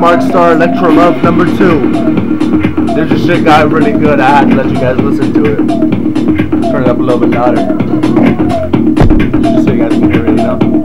Mark Starr Electro Love number two. This just shit got really good. I had to let you guys listen to it. Turn it up a little bit louder. Just so you guys can hear it, you know.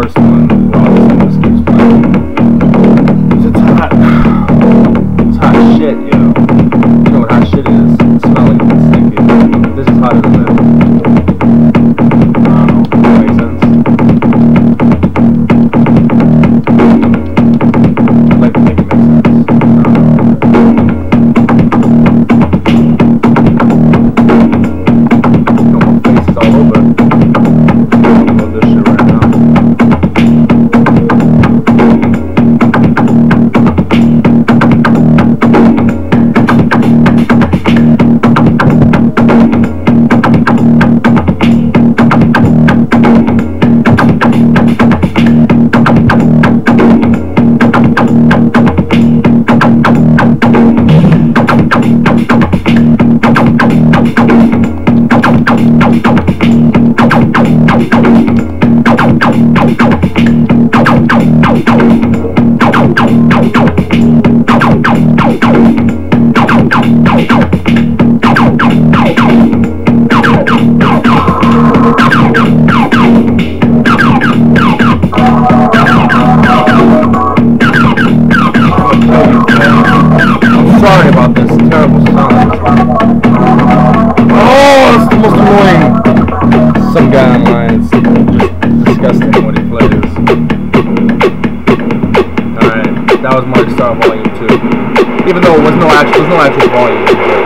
first one. some guy online is just disgusting what he plays. Alright, that was Mark Starr Volume 2. Even though it was no actual, no actual volume.